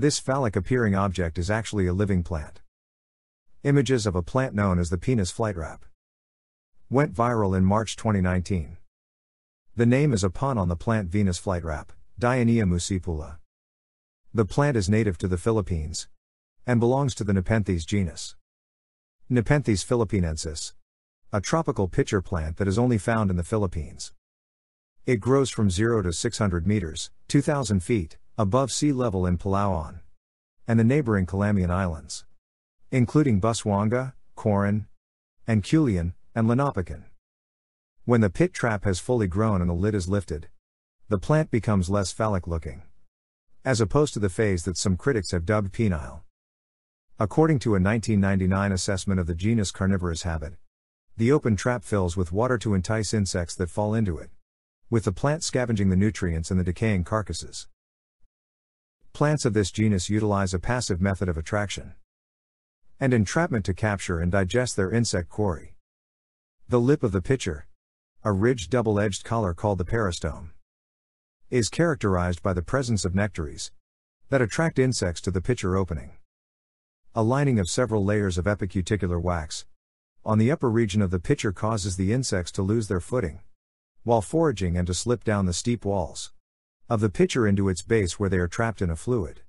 This phallic appearing object is actually a living plant. Images of a plant known as the penis flytrap went viral in March 2019. The name is a pun on the plant Venus flytrap, Dionaea muscipula. The plant is native to the Philippines and belongs to the Nepenthes genus. Nepenthes philippinensis, a tropical pitcher plant that is only found in the Philippines. It grows from 0 to 600 meters, 2,000 feet, above sea level in Palawan and the neighboring Calamian Islands, including Busuanga, Coron, and Culion, and Linapacan. When the pit trap has fully grown and the lid is lifted, the plant becomes less phallic looking. As opposed to the phase that some critics have dubbed penile. According to a 1999 assessment of the genus Carnivorous habit, the open trap fills with water to entice insects that fall into it, with the plant scavenging the nutrients in the decaying carcasses. Plants of this genus utilize a passive method of attraction and entrapment to capture and digest their insect quarry. The lip of the pitcher, a ridged double edged collar called the peristome, is characterized by the presence of nectaries that attract insects to the pitcher opening. A lining of several layers of epicuticular wax on the upper region of the pitcher causes the insects to lose their footing while foraging and to slip down the steep walls of the pitcher into its base where they are trapped in a fluid.